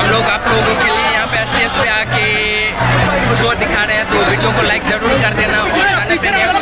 हम लोग आप लोगों के लिए यहाँ पे स्टेज पे आके शो दिखा रहे हैं तो वीडियो को लाइक ज़रूर कर देना। और